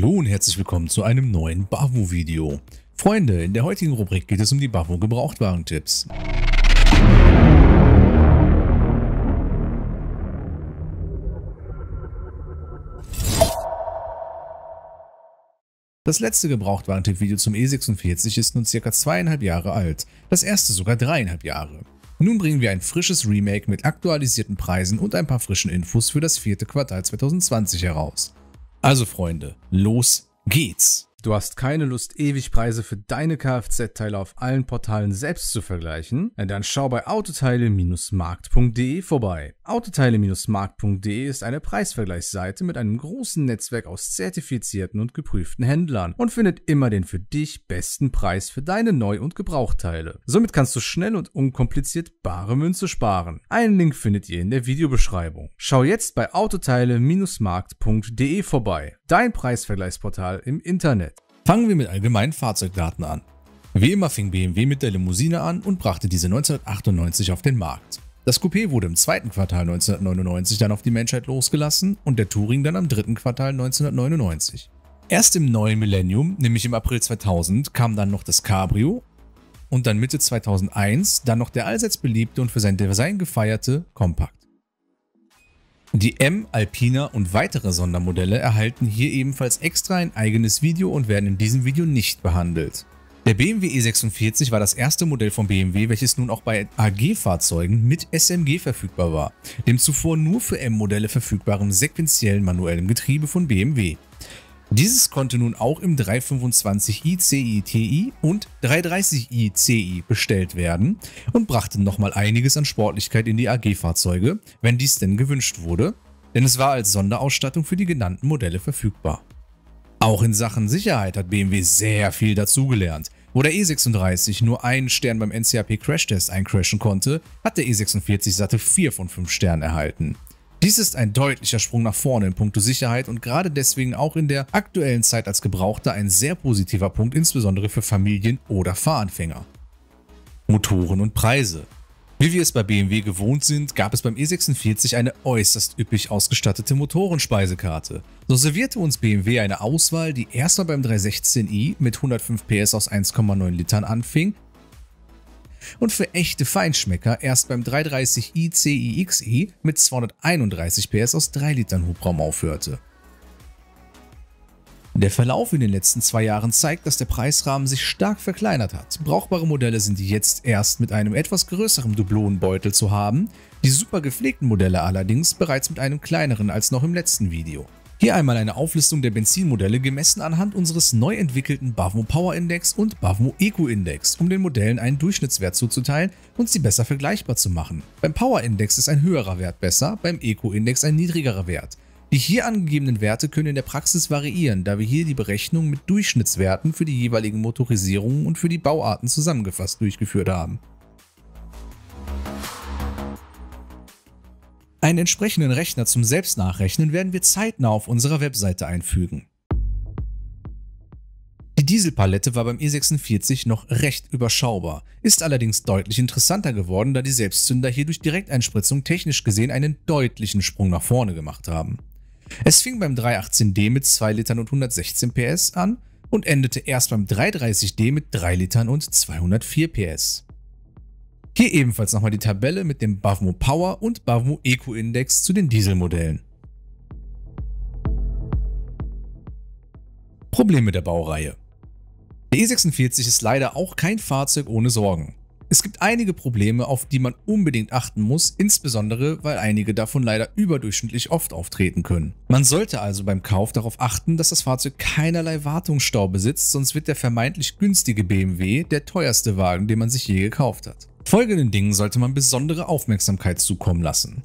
Hallo und herzlich willkommen zu einem neuen Bavo-Video. Freunde, in der heutigen Rubrik geht es um die Bavo Gebrauchtwagentipps. Das letzte Gebrauchtwagentipp-Video zum E46 ist nun circa zweieinhalb Jahre alt, das erste sogar dreieinhalb Jahre. Nun bringen wir ein frisches Remake mit aktualisierten Preisen und ein paar frischen Infos für das vierte Quartal 2020 heraus. Also Freunde, los geht's! Du hast keine Lust, ewig Preise für deine Kfz-Teile auf allen Portalen selbst zu vergleichen? Dann schau bei autoteile-markt.de vorbei. Autoteile-markt.de ist eine Preisvergleichsseite mit einem großen Netzwerk aus zertifizierten und geprüften Händlern und findet immer den für dich besten Preis für deine Neu- und Gebrauchteile. Somit kannst du schnell und unkompliziert bare Münze sparen. Einen Link findet ihr in der Videobeschreibung. Schau jetzt bei autoteile-markt.de vorbei. Dein Preisvergleichsportal im Internet. Fangen wir mit allgemeinen Fahrzeugdaten an. Wie immer fing BMW mit der Limousine an und brachte diese 1998 auf den Markt. Das Coupé wurde im zweiten Quartal 1999 dann auf die Menschheit losgelassen und der Touring dann am dritten Quartal 1999. Erst im neuen Millennium, nämlich im April 2000, kam dann noch das Cabrio und dann Mitte 2001 dann noch der allseits beliebte und für sein Design gefeierte Compact. Die M, Alpina und weitere Sondermodelle erhalten hier ebenfalls extra ein eigenes Video und werden in diesem Video nicht behandelt. Der BMW E46 war das erste Modell von BMW, welches nun auch bei AG-Fahrzeugen mit SMG verfügbar war, dem zuvor nur für M-Modelle verfügbaren sequentiellen manuellen Getriebe von BMW. Dieses konnte nun auch im 325i CI Ti und 330i Ci bestellt werden und brachte nochmal einiges an Sportlichkeit in die AG-Fahrzeuge, wenn dies denn gewünscht wurde, denn es war als Sonderausstattung für die genannten Modelle verfügbar. Auch in Sachen Sicherheit hat BMW sehr viel dazugelernt. Wo der E36 nur einen Stern beim NCAP Crashtest eincrashen konnte, hat der E46 satte 4 von 5 Sternen erhalten. Dies ist ein deutlicher Sprung nach vorne in puncto Sicherheit und gerade deswegen auch in der aktuellen Zeit als Gebrauchter ein sehr positiver Punkt, insbesondere für Familien oder Fahranfänger. Motoren und Preise. Wie wir es bei BMW gewohnt sind, gab es beim E46 eine äußerst üppig ausgestattete Motorenspeisekarte. So servierte uns BMW eine Auswahl, die erstmal beim 316i mit 105 PS aus 1,9 Litern anfing und für echte Feinschmecker erst beim 330i CiXi mit 231 PS aus 3 Litern Hubraum aufhörte. Der Verlauf in den letzten zwei Jahren zeigt, dass der Preisrahmen sich stark verkleinert hat. Brauchbare Modelle sind jetzt erst mit einem etwas größeren Dublonenbeutel zu haben, die super gepflegten Modelle allerdings bereits mit einem kleineren als noch im letzten Video. Hier einmal eine Auflistung der Benzinmodelle gemessen anhand unseres neu entwickelten Bavmo Power Index und Bavmo Eco Index, um den Modellen einen Durchschnittswert zuzuteilen und sie besser vergleichbar zu machen. Beim Power Index ist ein höherer Wert besser, beim Eco Index ein niedrigerer Wert. Die hier angegebenen Werte können in der Praxis variieren, da wir hier die Berechnung mit Durchschnittswerten für die jeweiligen Motorisierungen und für die Bauarten zusammengefasst durchgeführt haben. Einen entsprechenden Rechner zum Selbstnachrechnen werden wir zeitnah auf unserer Webseite einfügen. Die Dieselpalette war beim E46 noch recht überschaubar, ist allerdings deutlich interessanter geworden, da die Selbstzünder hier durch Direkteinspritzung technisch gesehen einen deutlichen Sprung nach vorne gemacht haben. Es fing beim 318D mit 2 Litern und 116 PS an und endete erst beim 330D mit 3 Litern und 204 PS. Hier ebenfalls nochmal die Tabelle mit dem Bavmo Power und Bavmo Eco Index zu den Dieselmodellen. Probleme der Baureihe Der E46 ist leider auch kein Fahrzeug ohne Sorgen. Es gibt einige Probleme, auf die man unbedingt achten muss, insbesondere weil einige davon leider überdurchschnittlich oft auftreten können. Man sollte also beim Kauf darauf achten, dass das Fahrzeug keinerlei Wartungsstau besitzt, sonst wird der vermeintlich günstige BMW der teuerste Wagen, den man sich je gekauft hat. Folgenden Dingen sollte man besondere Aufmerksamkeit zukommen lassen.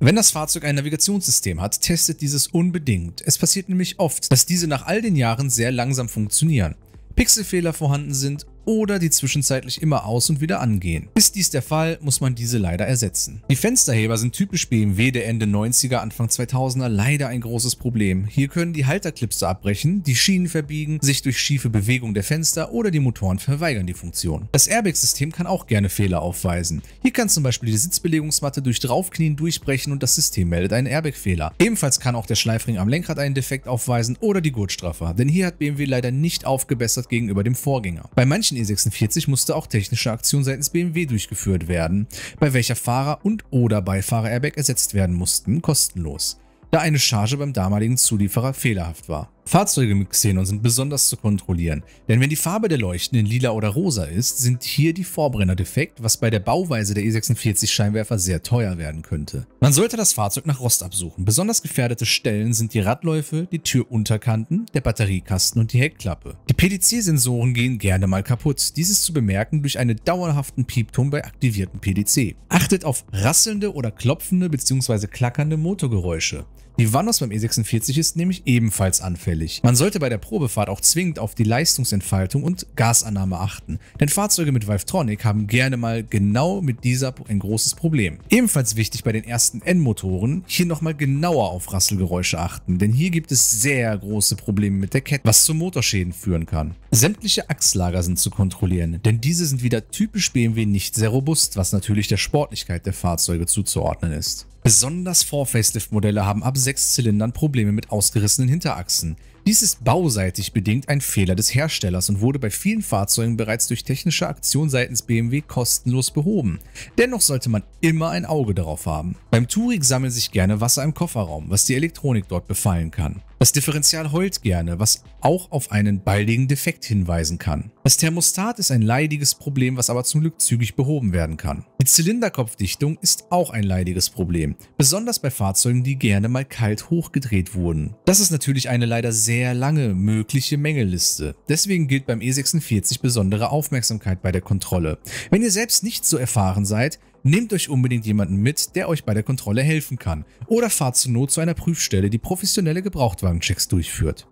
Wenn das Fahrzeug ein Navigationssystem hat, testet dieses unbedingt. Es passiert nämlich oft, dass diese nach all den Jahren sehr langsam funktionieren, Pixelfehler vorhanden sind oder die zwischenzeitlich immer aus und wieder angehen. Ist dies der Fall, muss man diese leider ersetzen. Die Fensterheber sind typisch BMW der Ende 90er, Anfang 2000er leider ein großes Problem. Hier können die Halterklipse abbrechen, die Schienen verbiegen, sich durch schiefe Bewegung der Fenster oder die Motoren verweigern die Funktion. Das Airbag-System kann auch gerne Fehler aufweisen. Hier kann zum Beispiel die Sitzbelegungsmatte durch Draufknien durchbrechen und das System meldet einen Airbag-Fehler. Ebenfalls kann auch der Schleifring am Lenkrad einen Defekt aufweisen oder die Gurtstraffer, denn hier hat BMW leider nicht aufgebessert gegenüber dem Vorgänger. Bei manchen E46 musste auch technische Aktion seitens BMW durchgeführt werden, bei welcher Fahrer- und oder Beifahrer-Airbag ersetzt werden mussten, kostenlos, da eine Charge beim damaligen Zulieferer fehlerhaft war. Fahrzeuge mit Xenon sind besonders zu kontrollieren, denn wenn die Farbe der Leuchten in lila oder rosa ist, sind hier die Vorbrenner defekt, was bei der Bauweise der E46 Scheinwerfer sehr teuer werden könnte. Man sollte das Fahrzeug nach Rost absuchen. Besonders gefährdete Stellen sind die Radläufe, die Türunterkanten, der Batteriekasten und die Heckklappe. Die PDC-Sensoren gehen gerne mal kaputt. Dies ist zu bemerken durch einen dauerhaften Piepton bei aktivierten PDC. Achtet auf rasselnde oder klopfende bzw. klackernde Motorgeräusche. Die Vanos beim E46 ist nämlich ebenfalls anfällig. Man sollte bei der Probefahrt auch zwingend auf die Leistungsentfaltung und Gasannahme achten, denn Fahrzeuge mit Valvetronic haben gerne mal genau mit dieser ein großes Problem. Ebenfalls wichtig bei den ersten N-Motoren, hier nochmal genauer auf Rasselgeräusche achten, denn hier gibt es sehr große Probleme mit der Kette, was zu Motorschäden führen kann. Sämtliche Achslager sind zu kontrollieren, denn diese sind wieder typisch BMW nicht sehr robust, was natürlich der Sportlichkeit der Fahrzeuge zuzuordnen ist. Besonders Vor-Facelift-Modelle haben ab 6 Zylindern Probleme mit ausgerissenen Hinterachsen. Dies ist bauseitig bedingt ein Fehler des Herstellers und wurde bei vielen Fahrzeugen bereits durch technische Aktion seitens BMW kostenlos behoben. Dennoch sollte man immer ein Auge darauf haben. Beim Touring sammelt sich gerne Wasser im Kofferraum, was die Elektronik dort befallen kann. Das Differential heult gerne, was auch auf einen baldigen Defekt hinweisen kann. Das Thermostat ist ein leidiges Problem, was aber zum Glück zügig behoben werden kann. Die Zylinderkopfdichtung ist auch ein leidiges Problem, besonders bei Fahrzeugen, die gerne mal kalt hochgedreht wurden. Das ist natürlich eine leider sehr lange mögliche Mängelliste. Deswegen gilt beim E46 besondere Aufmerksamkeit bei der Kontrolle. Wenn ihr selbst nicht so erfahren seid, Nehmt euch unbedingt jemanden mit, der euch bei der Kontrolle helfen kann oder fahrt zur Not zu einer Prüfstelle, die professionelle Gebrauchtwagenchecks durchführt.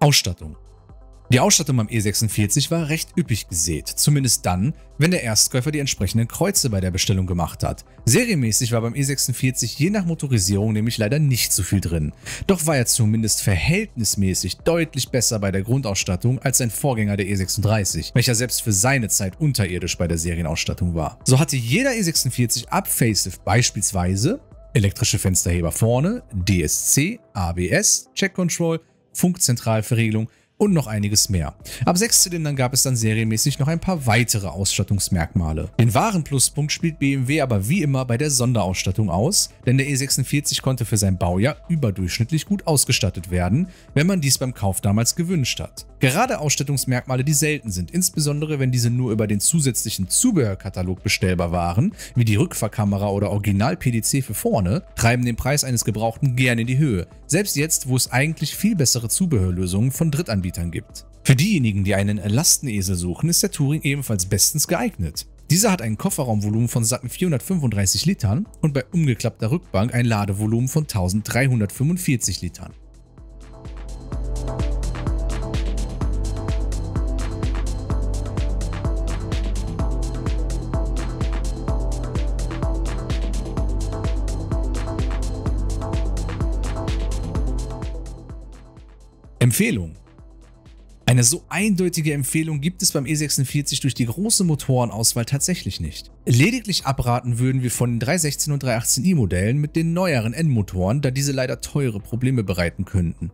Ausstattung die Ausstattung beim E46 war recht üppig gesät, zumindest dann, wenn der Erstkäufer die entsprechenden Kreuze bei der Bestellung gemacht hat. Serienmäßig war beim E46 je nach Motorisierung nämlich leider nicht so viel drin. Doch war er zumindest verhältnismäßig deutlich besser bei der Grundausstattung als sein Vorgänger der E36, welcher selbst für seine Zeit unterirdisch bei der Serienausstattung war. So hatte jeder E46 ab Facelift beispielsweise elektrische Fensterheber vorne, DSC, ABS, Check Control, Funkzentralverriegelung und noch einiges mehr. Ab sechs gab es dann serienmäßig noch ein paar weitere Ausstattungsmerkmale. Den wahren Pluspunkt spielt BMW aber wie immer bei der Sonderausstattung aus, denn der E46 konnte für sein Baujahr überdurchschnittlich gut ausgestattet werden, wenn man dies beim Kauf damals gewünscht hat. Gerade Ausstattungsmerkmale, die selten sind, insbesondere wenn diese nur über den zusätzlichen Zubehörkatalog bestellbar waren, wie die Rückfahrkamera oder Original-PDC für vorne, treiben den Preis eines Gebrauchten gerne in die Höhe, selbst jetzt, wo es eigentlich viel bessere Zubehörlösungen von Drittanbietern gibt. Für diejenigen, die einen Lastenesel suchen, ist der Touring ebenfalls bestens geeignet. Dieser hat ein Kofferraumvolumen von satten 435 Litern und bei umgeklappter Rückbank ein Ladevolumen von 1345 Litern. Empfehlung. Eine so eindeutige Empfehlung gibt es beim E46 durch die große Motorenauswahl tatsächlich nicht. Lediglich abraten würden wir von den 316 und 318i Modellen mit den neueren N-Motoren, da diese leider teure Probleme bereiten könnten.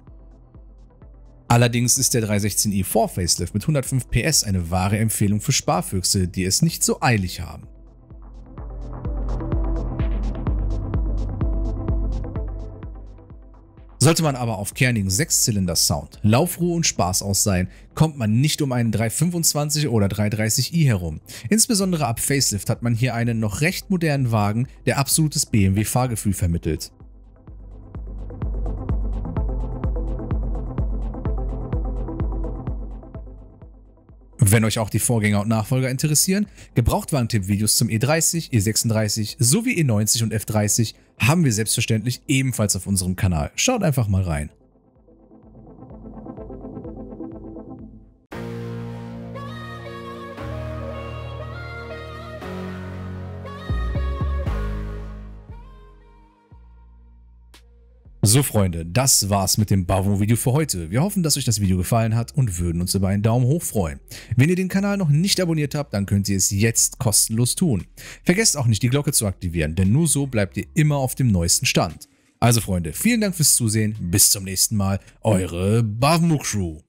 Allerdings ist der 316i 4 Facelift mit 105 PS eine wahre Empfehlung für Sparfüchse, die es nicht so eilig haben. Sollte man aber auf kernigen Sechszylinder-Sound, Laufruhe und Spaß aus sein, kommt man nicht um einen 325 oder 330i herum. Insbesondere ab Facelift hat man hier einen noch recht modernen Wagen, der absolutes BMW-Fahrgefühl vermittelt. Wenn euch auch die Vorgänger und Nachfolger interessieren, Gebrauchtwagen-Tipp-Videos zum E30, E36 sowie E90 und F30 haben wir selbstverständlich ebenfalls auf unserem Kanal. Schaut einfach mal rein. So Freunde, das war's mit dem Bavo-Video für heute. Wir hoffen, dass euch das Video gefallen hat und würden uns über einen Daumen hoch freuen. Wenn ihr den Kanal noch nicht abonniert habt, dann könnt ihr es jetzt kostenlos tun. Vergesst auch nicht die Glocke zu aktivieren, denn nur so bleibt ihr immer auf dem neuesten Stand. Also Freunde, vielen Dank fürs Zusehen, bis zum nächsten Mal, eure Bavmo Crew.